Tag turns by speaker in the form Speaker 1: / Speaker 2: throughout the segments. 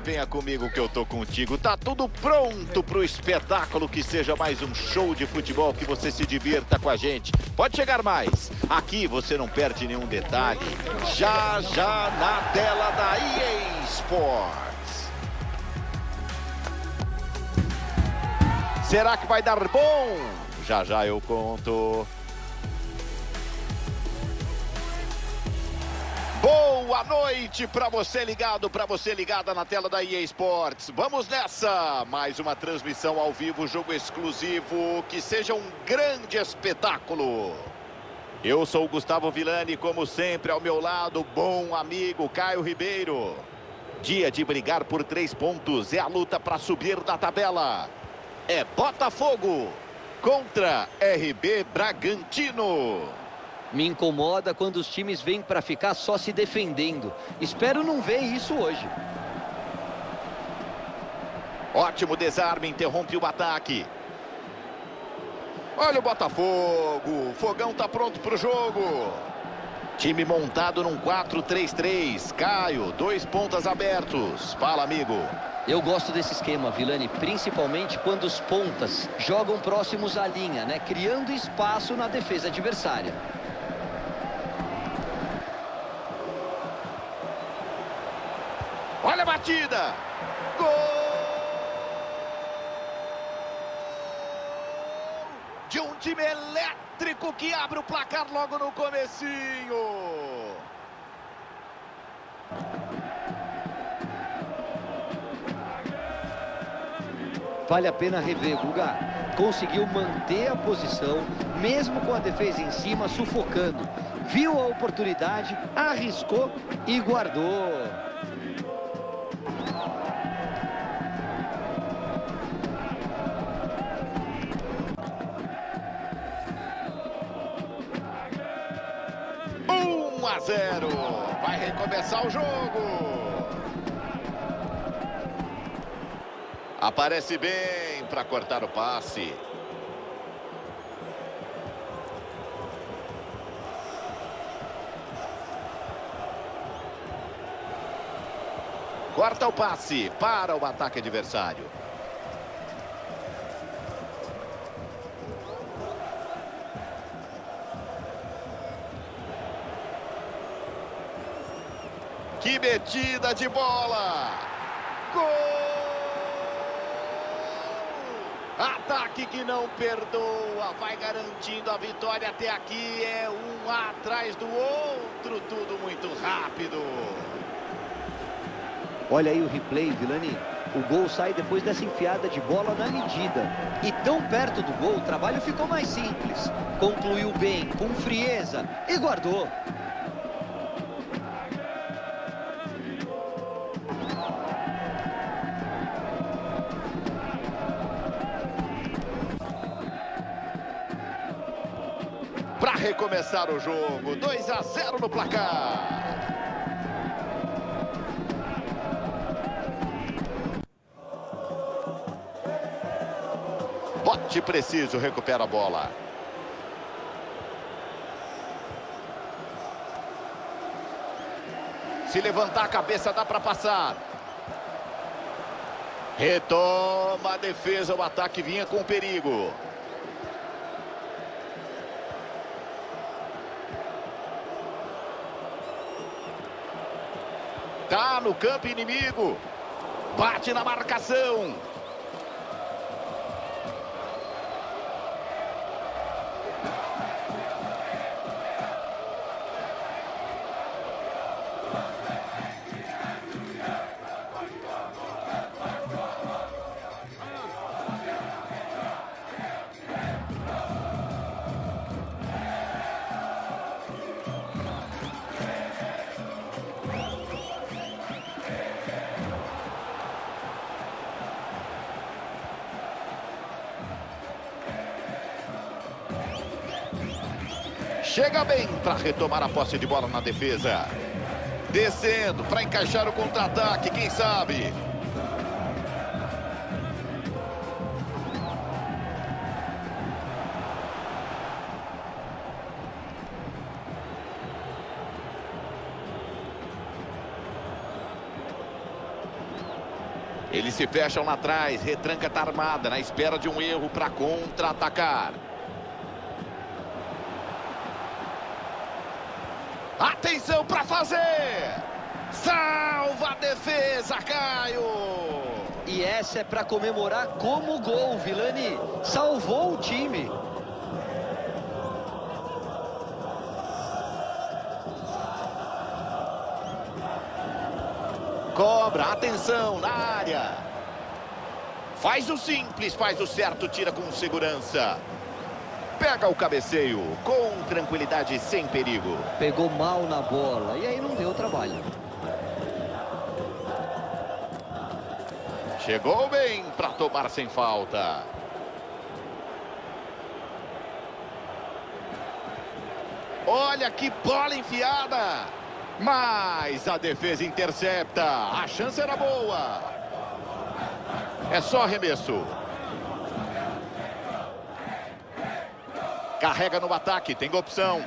Speaker 1: Venha comigo que eu tô contigo. Tá tudo pronto pro espetáculo que seja mais um show de futebol que você se divirta com a gente. Pode chegar mais. Aqui você não perde nenhum detalhe. Já já na tela da EA Sports. Será que vai dar bom? Já já eu conto. Boa noite para você ligado, para você ligada na tela da EA Sports. Vamos nessa! Mais uma transmissão ao vivo, jogo exclusivo, que seja um grande espetáculo. Eu sou o Gustavo Villani, como sempre, ao meu lado, bom amigo Caio Ribeiro. Dia de brigar por três pontos, é a luta para subir na tabela. É Botafogo contra RB Bragantino.
Speaker 2: Me incomoda quando os times vêm para ficar só se defendendo. Espero não ver isso hoje.
Speaker 1: Ótimo desarme, interrompe o ataque. Olha o Botafogo. O fogão tá pronto para o jogo. Time montado num 4-3-3. Caio, dois pontas abertos. Fala, amigo.
Speaker 2: Eu gosto desse esquema, Vilani, principalmente quando os pontas jogam próximos à linha, né? Criando espaço na defesa adversária.
Speaker 1: Gol! De um time elétrico que abre o placar logo no comecinho.
Speaker 2: Vale a pena rever, Guga. Conseguiu manter a posição, mesmo com a defesa em cima, sufocando. Viu a oportunidade, arriscou e guardou.
Speaker 1: A 0. Vai recomeçar o jogo. Aparece bem para cortar o passe. Corta o passe para o ataque adversário. Que metida de bola! Gol! Ataque que não perdoa, vai garantindo a vitória até aqui. É um atrás do outro, tudo muito rápido.
Speaker 2: Olha aí o replay, Vilani. O gol sai depois dessa enfiada de bola na medida. E tão perto do gol, o trabalho ficou mais simples. Concluiu bem, com frieza e guardou.
Speaker 1: Recomeçar o jogo. 2 a 0 no placar. Bote preciso, recupera a bola. Se levantar a cabeça, dá para passar. Retoma a defesa, o ataque vinha com perigo. Tá no campo inimigo. Bate na marcação. Chega bem para retomar a posse de bola na defesa. Descendo para encaixar o contra-ataque, quem sabe? Eles se fecham lá atrás, retranca tá armada, na espera de um erro para contra-atacar. Atenção para fazer! Salva a defesa, Caio!
Speaker 2: E essa é para comemorar como gol, Vilani. Salvou o time.
Speaker 1: Cobra, atenção na área. Faz o simples, faz o certo, tira com segurança. Pega o cabeceio com tranquilidade, sem perigo.
Speaker 2: Pegou mal na bola e aí não deu trabalho.
Speaker 1: Chegou bem para tomar sem falta. Olha que bola enfiada. Mas a defesa intercepta. A chance era boa. É só arremesso. Carrega no ataque, tem opção.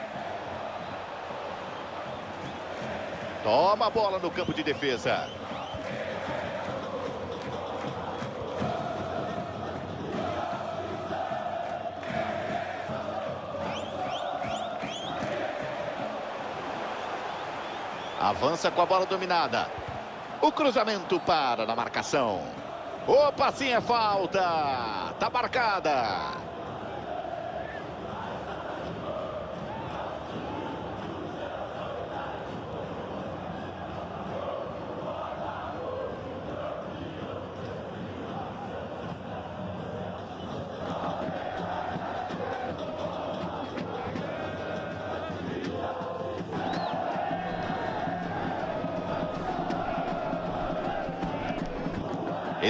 Speaker 1: Toma a bola no campo de defesa. Avança com a bola dominada. O cruzamento para na marcação. Opa, sim é falta. Tá marcada.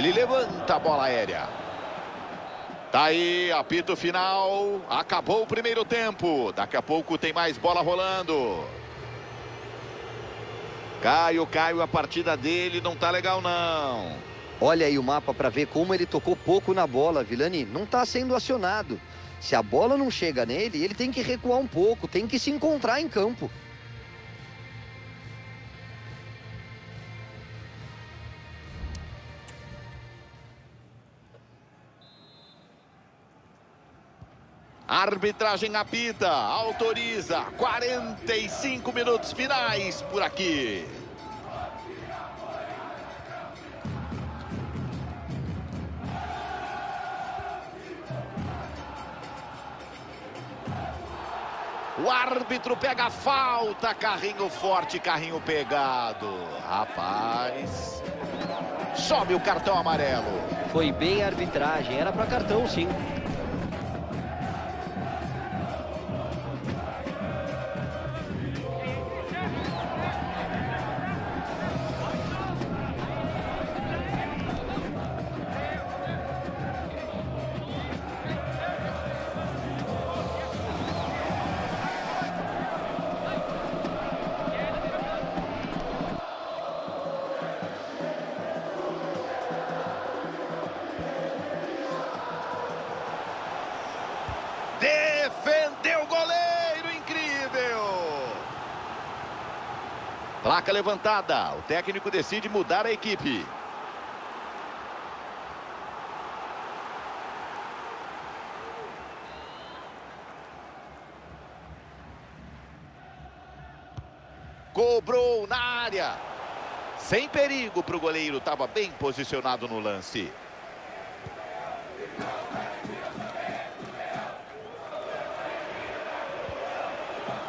Speaker 1: Ele levanta a bola aérea. Tá aí, apito final. Acabou o primeiro tempo. Daqui a pouco tem mais bola rolando. Caio, Caio, a partida dele não tá legal não.
Speaker 2: Olha aí o mapa para ver como ele tocou pouco na bola, Vilani. Não tá sendo acionado. Se a bola não chega nele, ele tem que recuar um pouco, tem que se encontrar em campo.
Speaker 1: Arbitragem apita, autoriza 45 minutos finais por aqui. O árbitro pega a falta, carrinho forte, carrinho pegado. Rapaz, sobe o cartão amarelo.
Speaker 2: Foi bem a arbitragem, era para cartão sim.
Speaker 1: Placa levantada, o técnico decide mudar a equipe. Cobrou na área. Sem perigo para o goleiro, estava bem posicionado no lance.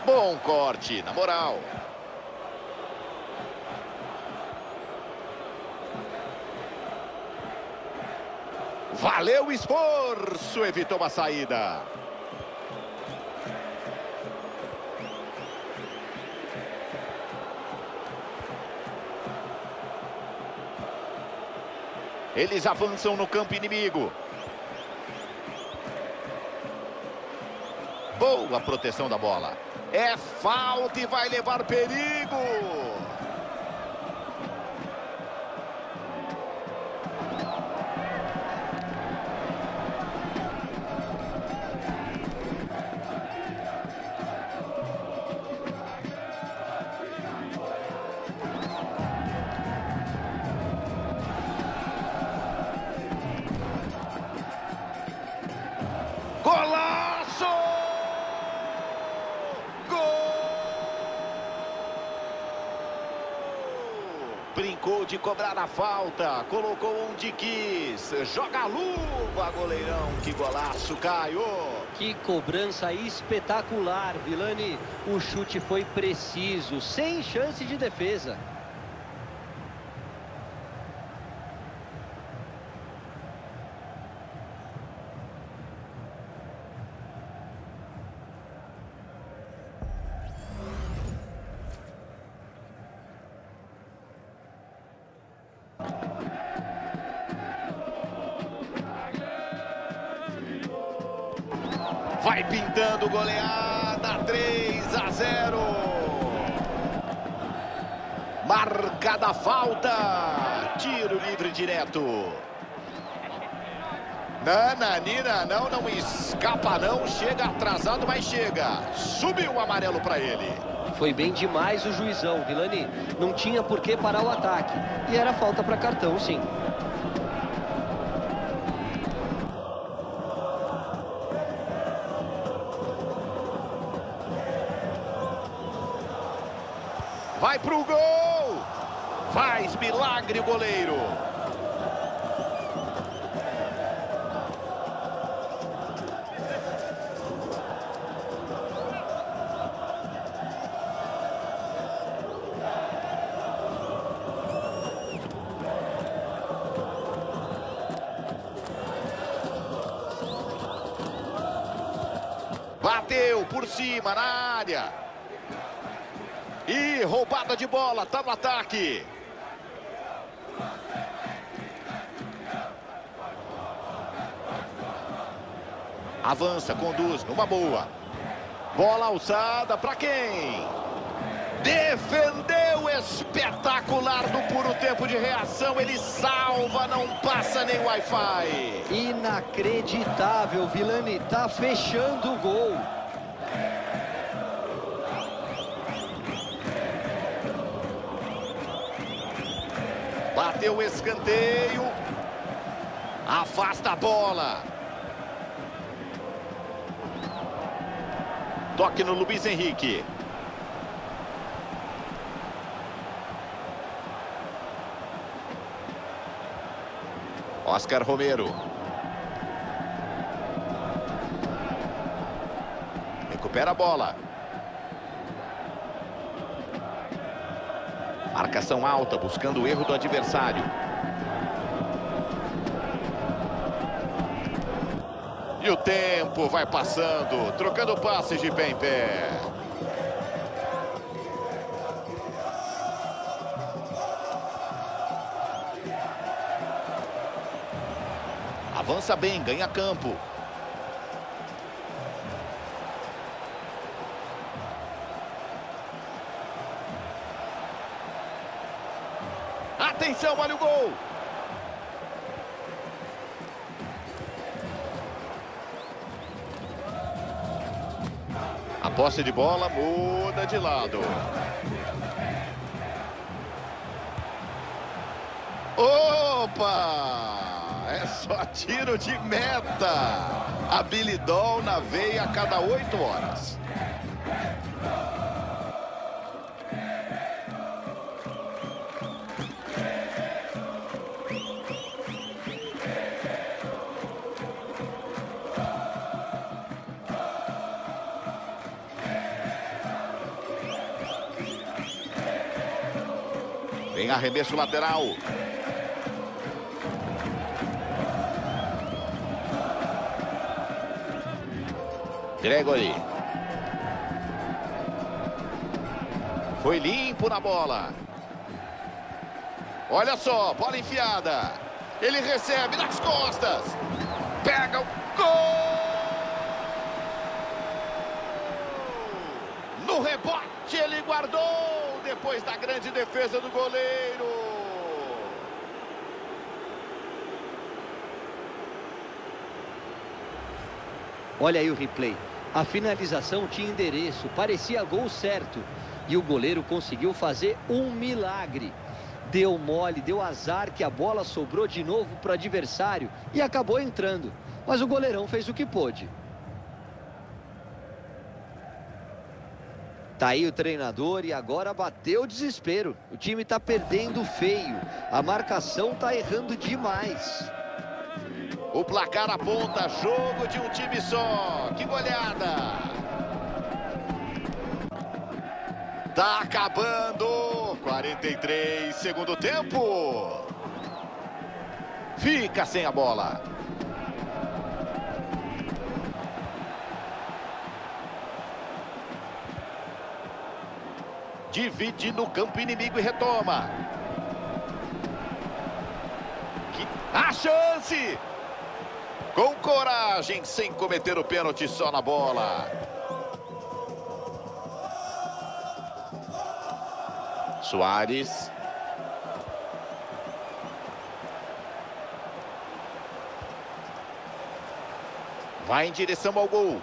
Speaker 1: Bom corte, na moral. Valeu o esforço, evitou uma saída. Eles avançam no campo inimigo. Boa proteção da bola. É falta e vai levar perigo. Golaço! Gol! Brincou de cobrar a falta, colocou onde quis, joga a luva, goleirão, que golaço, Caio!
Speaker 2: Que cobrança espetacular, Vilani. O chute foi preciso, sem chance de defesa.
Speaker 1: Vai pintando goleada, 3 a 0. Marcada falta. Tiro livre direto. Nananina, não, não escapa não. Chega atrasado, mas chega. Subiu o amarelo para ele.
Speaker 2: Foi bem demais o juizão, Vilani. Não tinha por que parar o ataque. E era falta para cartão, sim.
Speaker 1: Vai pro gol! Faz milagre o goleiro. Por cima na área. E roubada de bola, tá no ataque. Avança, conduz, numa boa. Bola alçada para quem? Defendeu espetacular no puro tempo de reação. Ele salva, não passa nem Wi-Fi.
Speaker 2: Inacreditável, Vilani. Tá fechando o gol.
Speaker 1: Bateu o escanteio. Afasta a bola. Toque no Luiz Henrique. Oscar Romero. Recupera a bola. Marcação alta, buscando o erro do adversário. E o tempo vai passando, trocando passes de pé em pé. Avança bem, ganha campo. Atenção, olha o gol. A posse de bola muda de lado. Opa! É só tiro de meta. Habilidol na veia a cada oito horas. Arremesso lateral. Gregory. Foi limpo na bola. Olha só, bola enfiada. Ele recebe nas costas. Pega o gol! No rebote ele guardou depois da grande defesa do goleiro.
Speaker 2: Olha aí o replay. A finalização tinha endereço, parecia gol certo. E o goleiro conseguiu fazer um milagre. Deu mole, deu azar que a bola sobrou de novo para o adversário e acabou entrando. Mas o goleirão fez o que pôde. Tá aí o treinador e agora bateu o desespero. O time tá perdendo feio. A marcação tá errando demais.
Speaker 1: O placar aponta jogo de um time só. Que goleada! Tá acabando. 43, segundo tempo. Fica sem a bola. Divide no campo inimigo e retoma. A chance! Com coragem, sem cometer o pênalti, só na bola. Soares. Vai em direção ao gol.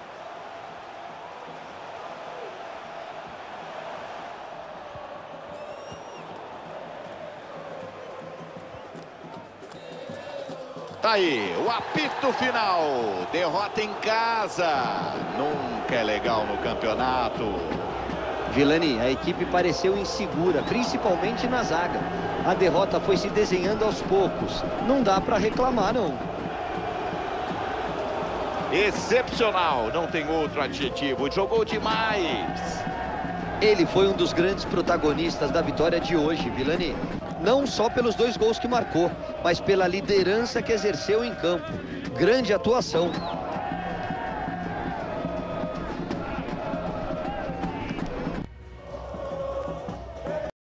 Speaker 1: Tá aí, o apito final. Derrota em casa. Nunca é legal no campeonato.
Speaker 2: Vilani, a equipe pareceu insegura, principalmente na zaga. A derrota foi se desenhando aos poucos. Não dá para reclamar, não.
Speaker 1: Excepcional, não tem outro adjetivo. Jogou demais.
Speaker 2: Ele foi um dos grandes protagonistas da vitória de hoje, Vilani não só pelos dois gols que marcou, mas pela liderança que exerceu em campo. Grande atuação.